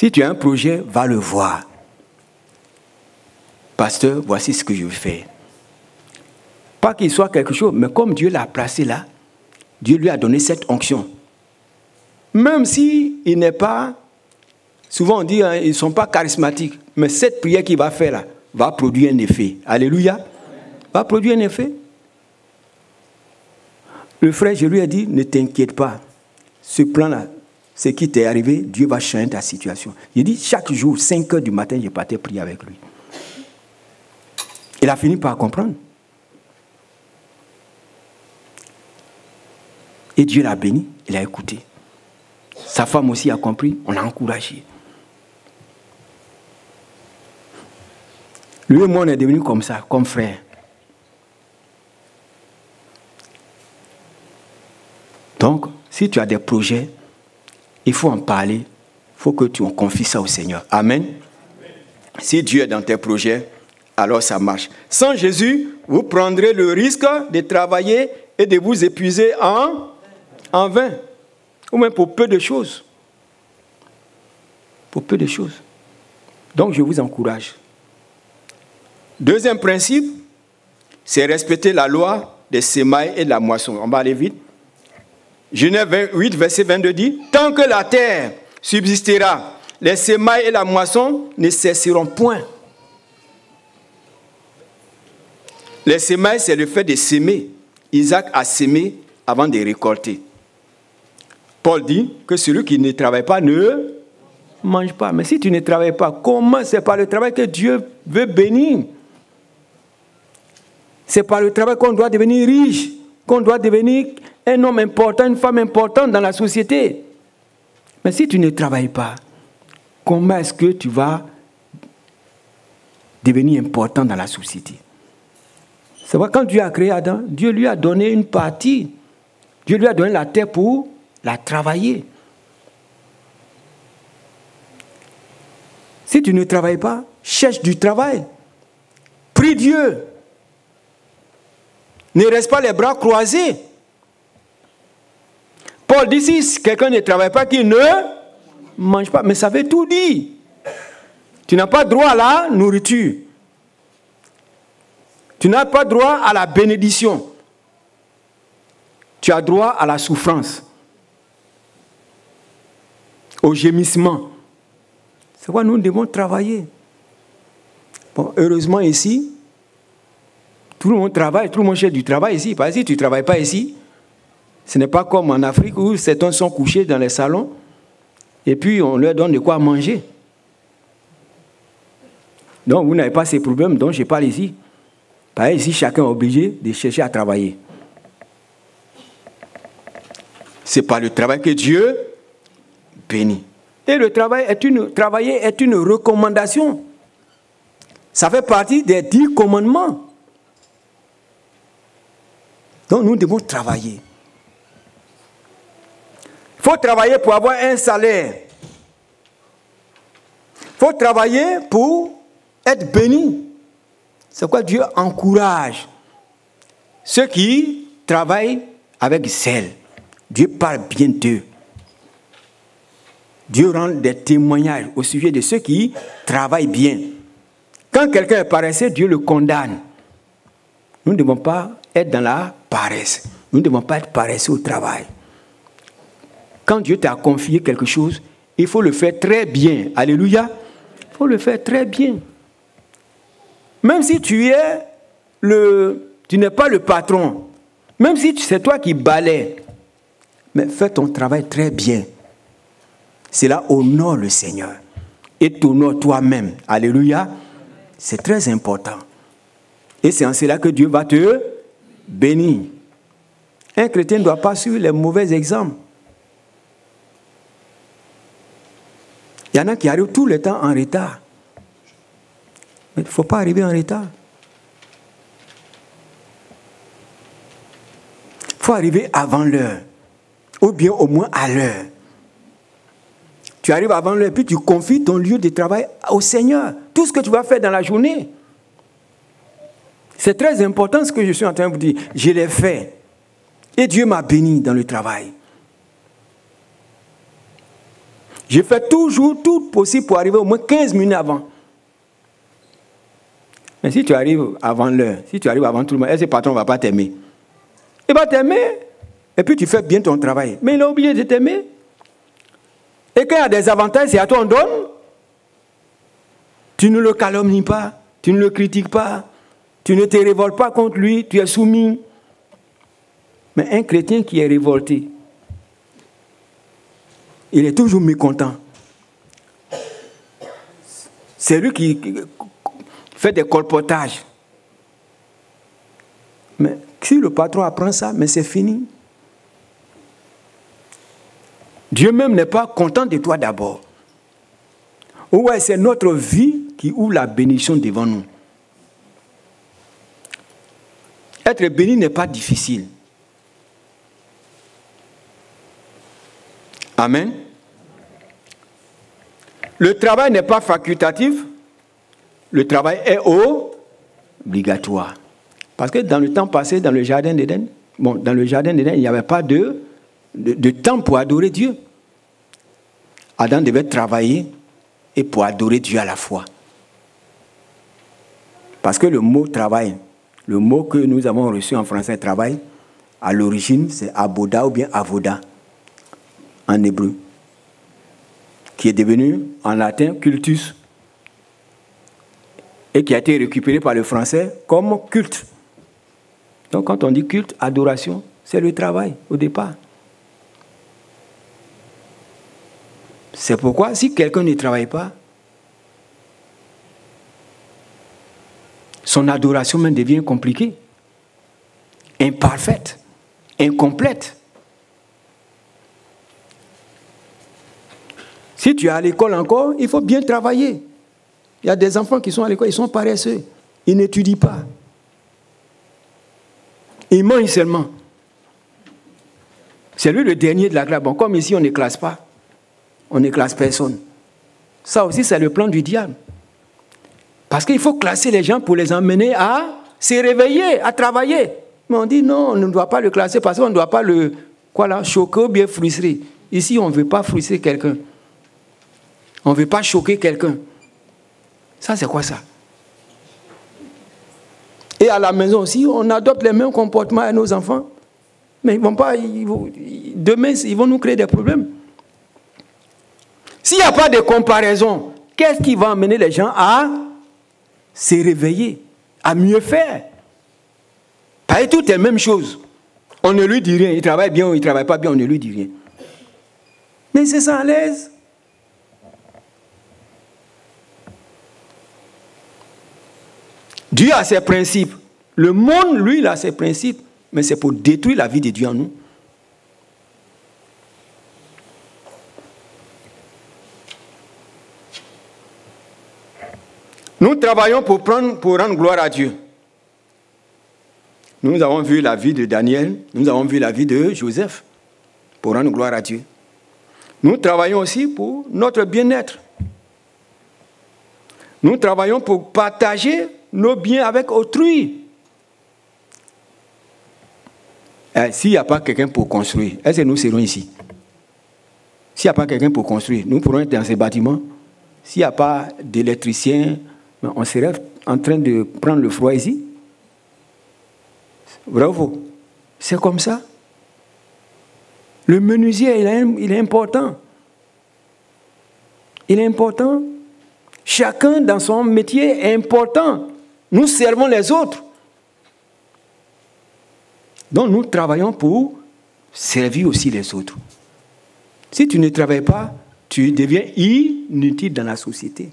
Si tu as un projet, va le voir. Pasteur, voici ce que je faire. Pas qu'il soit quelque chose, mais comme Dieu l'a placé là, Dieu lui a donné cette onction. Même s'il il n'est pas, souvent on dit, hein, ils ne sont pas charismatiques, mais cette prière qu'il va faire là, va produire un effet. Alléluia. Va produire un effet. Le frère, je lui ai dit, ne t'inquiète pas. Ce plan-là, ce qui t'est arrivé, Dieu va changer ta situation. J'ai dit, chaque jour, 5 heures du matin, je partais prier avec lui. Il a fini par comprendre. Et Dieu l'a béni, il a écouté. Sa femme aussi a compris, on l'a encouragé. Lui et moi, on est devenus comme ça, comme frères. Donc, si tu as des projets, il faut en parler. Il faut que tu en confies ça au Seigneur. Amen. Si Dieu est dans tes projets, alors ça marche. Sans Jésus, vous prendrez le risque de travailler et de vous épuiser en, en vain. Ou même pour peu de choses. Pour peu de choses. Donc je vous encourage. Deuxième principe, c'est respecter la loi des semailles et de la moisson. On va aller vite. Genève 8, verset 22 dit, Tant que la terre subsistera, les semailles et la moisson ne cesseront point. Les semailles, c'est le fait de s'aimer. Isaac a sémé avant de récolter. Paul dit que celui qui ne travaille pas ne mange pas. Mais si tu ne travailles pas, comment? C'est par le travail que Dieu veut bénir C'est par le travail qu'on doit devenir riche, qu'on doit devenir un homme important, une femme importante dans la société. Mais si tu ne travailles pas, comment est-ce que tu vas devenir important dans la société? C'est vrai, quand Dieu a créé Adam, Dieu lui a donné une partie. Dieu lui a donné la terre pour la travailler. Si tu ne travailles pas, cherche du travail. Prie Dieu. Ne reste pas les bras croisés. Paul dit si quelqu'un ne travaille pas, qu'il ne mange pas. Mais ça veut tout dire. Tu n'as pas droit à la nourriture. Tu n'as pas droit à la bénédiction. Tu as droit à la souffrance, au gémissement. C'est pourquoi nous devons travailler? Bon, heureusement ici, tout le monde travaille, tout le monde cherche du travail ici. Parce que si tu ne travailles pas ici, ce n'est pas comme en Afrique où certains sont couchés dans les salons et puis on leur donne de quoi manger. Donc vous n'avez pas ces problèmes dont je parle ici. Parce ici, chacun est obligé de chercher à travailler. C'est par le travail que Dieu bénit. Et le travail est une, travailler est une recommandation. Ça fait partie des dix commandements. Donc nous devons travailler. Il faut travailler pour avoir un salaire. Il faut travailler pour être béni. C'est quoi Dieu encourage? Ceux qui travaillent avec zèle. Dieu parle bien d'eux. Dieu rend des témoignages au sujet de ceux qui travaillent bien. Quand quelqu'un est paresseux, Dieu le condamne. Nous ne devons pas être dans la paresse. Nous ne devons pas être paresseux au travail. Quand Dieu t'a confié quelque chose, il faut le faire très bien. Alléluia. Il faut le faire très bien. Même si tu es le, tu n'es pas le patron, même si c'est toi qui balais, mais fais ton travail très bien. Cela honore le Seigneur et t'honore toi-même. Alléluia. C'est très important. Et c'est en cela que Dieu va te bénir. Un chrétien ne doit pas suivre les mauvais exemples. Il y en a qui arrivent tout le temps en retard. Mais il ne faut pas arriver en retard. Il faut arriver avant l'heure, ou bien au moins à l'heure. Tu arrives avant l'heure, puis tu confies ton lieu de travail au Seigneur. Tout ce que tu vas faire dans la journée. C'est très important ce que je suis en train de vous dire. Je l'ai fait. Et Dieu m'a béni dans le travail. Je fais toujours tout possible pour arriver au moins 15 minutes avant. Mais si tu arrives avant l'heure, si tu arrives avant tout le monde, le patron ne va pas t'aimer? Il va t'aimer. Et puis tu fais bien ton travail. Mais il a oublié de t'aimer. Et quand il y a des avantages, c'est à toi on donne. Tu ne le calomnies pas, tu ne le critiques pas, tu ne te révoltes pas contre lui, tu es soumis. Mais un chrétien qui est révolté, il est toujours mécontent. C'est lui qui fait des colpotages. Mais si le patron apprend ça, mais c'est fini. Dieu même n'est pas content de toi d'abord. Ouais, c'est notre vie qui ouvre la bénédiction devant nous. Être béni n'est pas difficile. Amen. Le travail n'est pas facultatif, le travail est obligatoire. Parce que dans le temps passé, dans le jardin d'Éden, bon, dans le jardin d'Éden, il n'y avait pas de, de, de temps pour adorer Dieu. Adam devait travailler et pour adorer Dieu à la fois. Parce que le mot travail, le mot que nous avons reçu en français travail, à l'origine, c'est aboda ou bien avoda en hébreu, qui est devenu en latin cultus et qui a été récupéré par le français comme culte. Donc quand on dit culte, adoration, c'est le travail au départ. C'est pourquoi si quelqu'un ne travaille pas, son adoration même devient compliquée, imparfaite, incomplète. Si tu es à l'école encore, il faut bien travailler. Il y a des enfants qui sont à l'école, ils sont paresseux. Ils n'étudient pas. Ils mangent seulement. C'est lui le dernier de la classe. Bon, comme ici, on ne classe pas. On ne classe personne. Ça aussi, c'est le plan du diable. Parce qu'il faut classer les gens pour les emmener à se réveiller, à travailler. Mais on dit non, on ne doit pas le classer parce qu'on ne doit pas le quoi là, choquer ou bien frustrer. Ici, on ne veut pas frustrer quelqu'un. On ne veut pas choquer quelqu'un. Ça, c'est quoi ça? Et à la maison aussi, on adopte les mêmes comportements à nos enfants. Mais ils vont pas, demain, ils vont nous créer des problèmes. S'il n'y a pas de comparaison, qu'est-ce qui va amener les gens à se réveiller, à mieux faire? Pas tout est la même chose. On ne lui dit rien. Il travaille bien ou il ne travaille pas bien, on ne lui dit rien. Mais c'est ça à l'aise. Dieu a ses principes. Le monde, lui, il a ses principes. Mais c'est pour détruire la vie de Dieu en nous. Nous travaillons pour, prendre, pour rendre gloire à Dieu. Nous avons vu la vie de Daniel, nous avons vu la vie de Joseph, pour rendre gloire à Dieu. Nous travaillons aussi pour notre bien-être. Nous travaillons pour partager nos biens avec autrui. Eh, S'il n'y a pas quelqu'un pour construire, est-ce que nous serons ici? S'il n'y a pas quelqu'un pour construire, nous pourrons être dans ces bâtiments. S'il n'y a pas d'électricien, on serait en train de prendre le froid ici. Bravo. C'est comme ça. Le menuisier, il est, il est important. Il est important. Chacun dans son métier est important. Nous servons les autres. Donc nous travaillons pour servir aussi les autres. Si tu ne travailles pas, tu deviens inutile dans la société.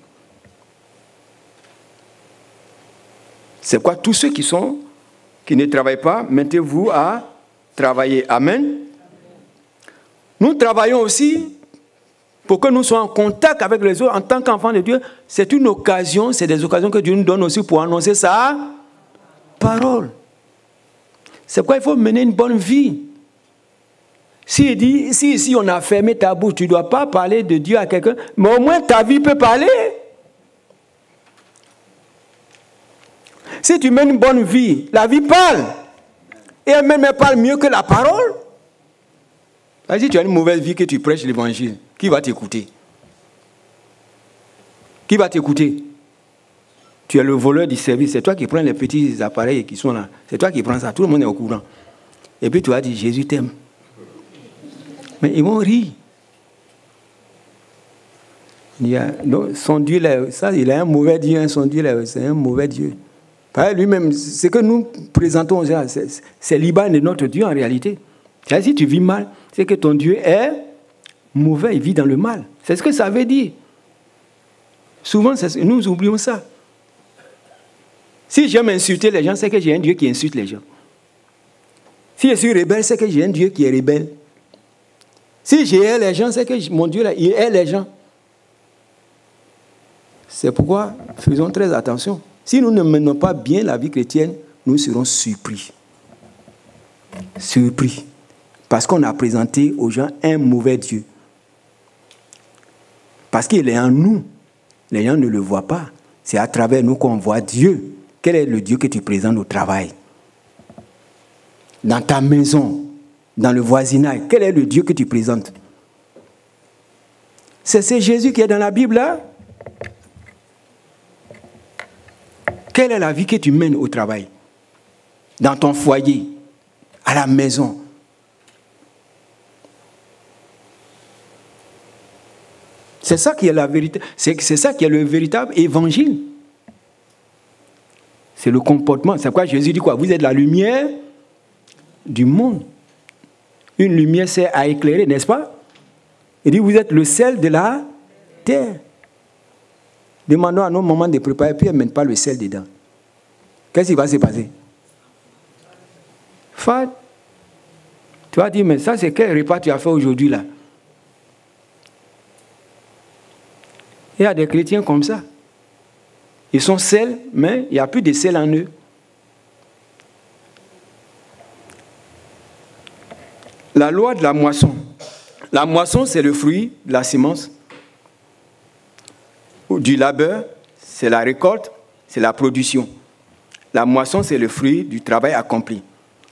C'est quoi tous ceux qui sont qui ne travaillent pas, mettez-vous à travailler. Amen. Nous travaillons aussi pour que nous soyons en contact avec les autres en tant qu'enfants de Dieu. C'est une occasion, c'est des occasions que Dieu nous donne aussi pour annoncer sa parole. C'est quoi il faut mener une bonne vie. Si, dit, si ici on a fermé ta bouche, tu ne dois pas parler de Dieu à quelqu'un, mais au moins ta vie peut parler. Si tu mènes une bonne vie, la vie parle. Et elle même elle parle mieux que la parole. Si tu as une mauvaise vie que tu prêches l'évangile, qui va t'écouter? Qui va t'écouter? Tu es le voleur du service, c'est toi qui prends les petits appareils qui sont là. C'est toi qui prends ça, tout le monde est au courant. Et puis tu vas dire Jésus t'aime. Mais ils vont rire. Il a, son Dieu, là, ça, il a un mauvais Dieu, hein, son Dieu, c'est un mauvais Dieu. Lui-même, ce que nous présentons, c'est l'Iban de notre Dieu en réalité. Si tu vis mal, c'est que ton Dieu est mauvais, il vit dans le mal. C'est ce que ça veut dire. Souvent, nous oublions ça. Si j'aime insulter les gens, c'est que j'ai un Dieu qui insulte les gens. Si je suis rebelle, c'est que j'ai un Dieu qui est rebelle. Si j'ai les gens, c'est que mon Dieu, il hait les gens. C'est pourquoi faisons très attention. Si nous ne menons pas bien la vie chrétienne, nous serons surpris. Surpris. Parce qu'on a présenté aux gens un mauvais Dieu. Parce qu'il est en nous. Les gens ne le voient pas. C'est à travers nous qu'on voit Dieu. Quel est le Dieu que tu présentes au travail? Dans ta maison, dans le voisinage, quel est le Dieu que tu présentes? C'est Jésus qui est dans la Bible là Quelle est la vie que tu mènes au travail? Dans ton foyer, à la maison C'est ça qui est la vérité. C'est ça qui est le véritable évangile. C'est le comportement. C'est quoi Jésus dit quoi Vous êtes la lumière du monde. Une lumière sert à éclairer, n'est-ce pas Il dit vous êtes le sel de la terre. Demandons à nos moments de préparer, puis elle ne pas le sel dedans. Qu'est-ce qui va se passer Fad, tu vas dire, mais ça c'est quel repas tu as fait aujourd'hui là Il y a des chrétiens comme ça. Ils sont sels, mais il n'y a plus de sel en eux. La loi de la moisson. La moisson, c'est le fruit de la semence. Du labeur, c'est la récolte, c'est la production. La moisson, c'est le fruit du travail accompli.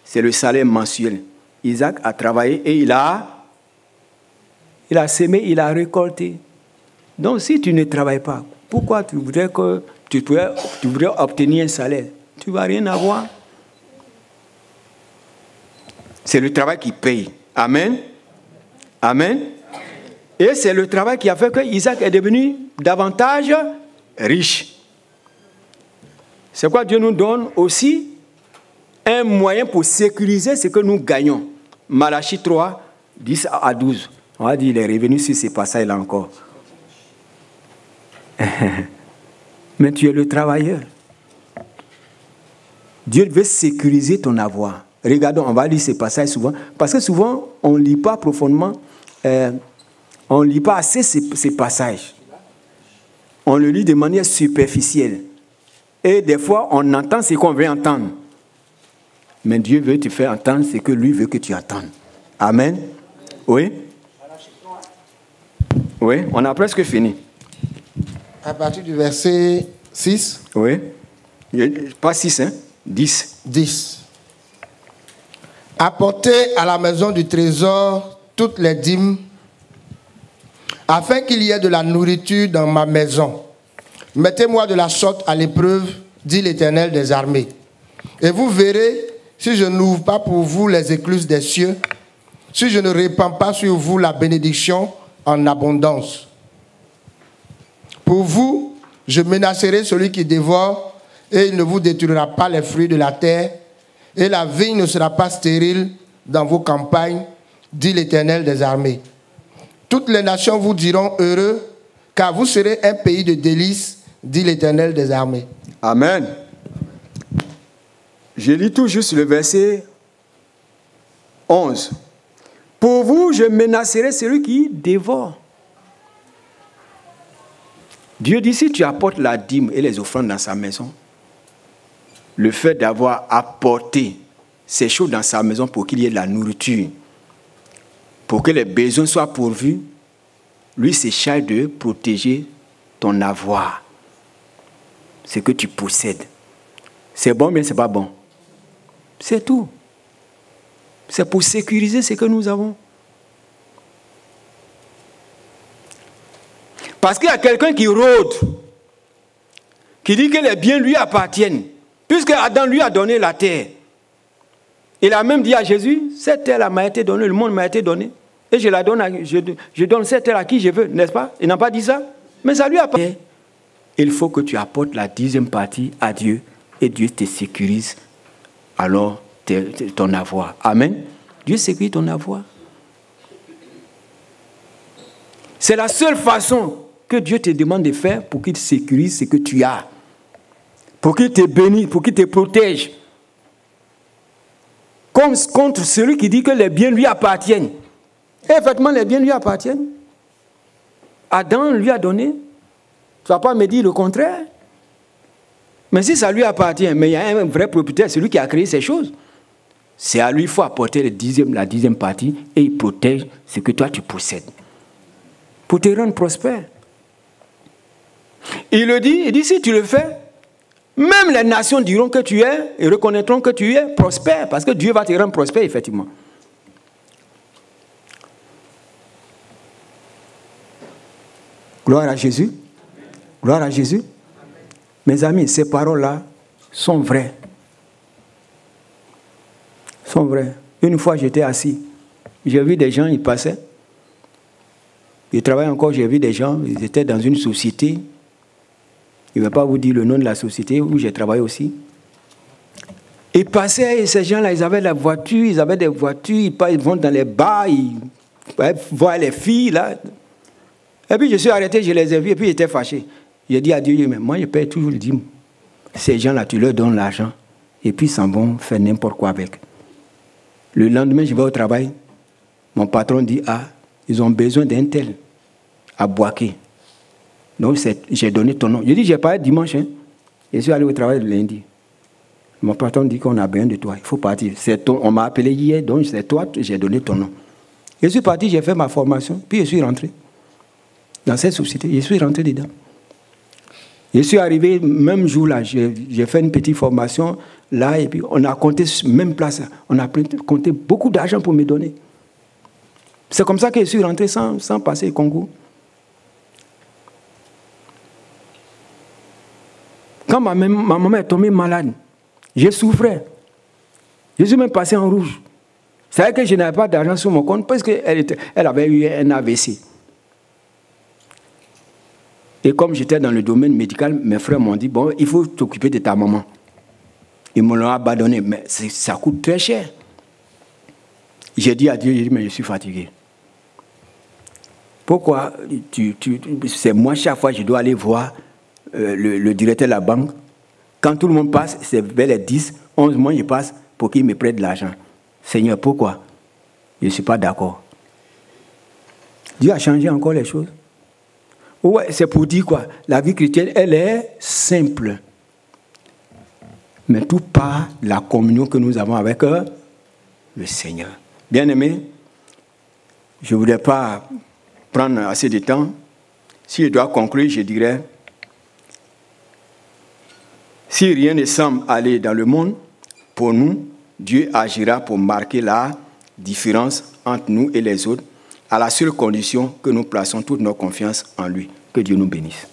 C'est le salaire mensuel. Isaac a travaillé et il a, il a semé, il a récolté. Donc si tu ne travailles pas, pourquoi tu voudrais, que, tu, voudrais obtenir un salaire? Tu ne vas rien avoir. C'est le travail qui paye. Amen. Amen. Et c'est le travail qui a fait que Isaac est devenu davantage riche. C'est quoi Dieu nous donne aussi un moyen pour sécuriser ce que nous gagnons. Malachie 3, 10 à 12. On va dire, il est revenu sur ces passages-là encore. Mais tu es le travailleur. Dieu veut sécuriser ton avoir. Regardons, on va lire ces passages souvent, parce que souvent, on ne lit pas profondément, euh, on ne lit pas assez ces, passages. On le lit de manière superficielle. Et des fois, on entend ce qu'on veut entendre. Mais Dieu veut te faire entendre ce que lui veut que tu entendes. Amen. Oui Oui, on a presque fini à partir du verset 6. Oui. Pas 6, hein 10. 10. Apportez à la maison du trésor toutes les dîmes, afin qu'il y ait de la nourriture dans ma maison. Mettez-moi de la sorte à l'épreuve, dit l'Éternel des armées. Et vous verrez si je n'ouvre pas pour vous les écluses des cieux, si je ne répands pas sur vous la bénédiction en abondance. Pour vous, je menacerai celui qui dévore, et il ne vous détruira pas les fruits de la terre, et la vigne ne sera pas stérile dans vos campagnes, dit l'Éternel des armées. Toutes les nations vous diront heureux, car vous serez un pays de délices, dit l'Éternel des armées. Amen. Je lis tout juste le verset 11. Pour vous, je menacerai celui qui dévore. Dieu dit, si tu apportes la dîme et les offrandes dans sa maison, le fait d'avoir apporté ces choses dans sa maison pour qu'il y ait de la nourriture, pour que les besoins soient pourvus, lui c'est charge de protéger ton avoir, ce que tu possèdes. C'est bon, mais ce n'est pas bon? C'est tout. C'est pour sécuriser ce que nous avons. Parce qu'il y a quelqu'un qui rôde, qui dit que les biens lui appartiennent, puisque Adam lui a donné la terre. Il a même dit à Jésus, cette terre m'a été donnée, le monde m'a été donné, et je la donne, à, je, donne cette terre à qui je veux, n'est-ce pas? Il n'a pas dit ça, mais ça lui appartient. Il faut que tu apportes la dixième partie à Dieu, et Dieu te sécurise alors ton avoir. Amen. Dieu sécurise ton avoir. C'est la seule façon que Dieu te demande de faire pour qu'il sécurise ce que tu as, pour qu'il te bénisse, pour qu'il te protège. Comme contre celui qui dit que les biens lui appartiennent. effectivement, les biens lui appartiennent. Adam lui a donné. Tu ne vas pas me dire le contraire. Mais si ça lui appartient, mais il y a un vrai propriétaire, celui qui a créé ces choses, c'est à lui qu'il faut apporter la dixième partie et il protège ce que toi tu possèdes. Pour te rendre prospère. Il le dit, il dit, si tu le fais, même les nations diront que tu es et reconnaîtront que tu es prospère, parce que Dieu va te rendre prospère, effectivement. Gloire à Jésus. Gloire à Jésus. Mes amis, ces paroles-là sont vraies. Sont vraies. Une fois, j'étais assis. J'ai vu des gens, ils passaient. Ils travaillent encore, j'ai vu des gens, ils étaient dans une société. Il ne va pas vous dire le nom de la société où j'ai travaillé aussi. Ils passaient et ces gens-là, ils avaient la voiture, ils avaient des voitures, ils, vont dans les bars, ils voient les filles là. Et puis je suis arrêté, je les ai vus et puis j'étais fâché. J'ai dit à Dieu, mais moi je paye toujours le dîme. Ces gens-là, tu leur donnes l'argent et puis ils s'en vont faire n'importe quoi avec. Le lendemain, je vais au travail. Mon patron dit, ah, ils ont besoin d'un tel à Boaké. Donc j'ai donné ton nom. Je dis, j'ai pas dimanche. Hein. Je suis allé au travail le lundi. Mon patron dit qu'on a besoin de toi. Il faut partir. On m'a appelé hier, donc c'est toi, j'ai donné ton nom. Je suis parti, j'ai fait ma formation, puis je suis rentré dans cette société. Je suis rentré dedans. Je suis arrivé, même jour-là, j'ai fait une petite formation là, et puis on a compté même place, on a compté beaucoup d'argent pour me donner. C'est comme ça que je suis rentré sans, sans passer le concours. Quand ma, maman est tombée malade, j'ai souffert. Je suis même passé en rouge. C'est vrai que je n'avais pas d'argent sur mon compte parce qu'elle elle avait eu un AVC. Et comme j'étais dans le domaine médical, mes frères m'ont dit, bon, il faut t'occuper de ta maman. Ils me l'ont abandonné, mais ça coûte très cher. J'ai dit à Dieu, j'ai dit, mais je suis fatigué. Pourquoi C'est moi, chaque fois, je dois aller voir euh, le, directeur de la banque. Quand tout le monde passe, c'est vers les 10, 11 mois, je passe pour qu'il me prête de l'argent. Seigneur, pourquoi? Je ne suis pas d'accord. Dieu a changé encore les choses. Ouais, c'est pour dire quoi? La vie chrétienne, elle est simple. Mais tout par la communion que nous avons avec euh, le Seigneur. Bien aimé, je ne voudrais pas prendre assez de temps. Si je dois conclure, je dirais, si rien ne semble aller dans le monde, pour nous, Dieu agira pour marquer la différence entre nous et les autres à la seule condition que nous plaçons toute notre confiance en lui. Que Dieu nous bénisse.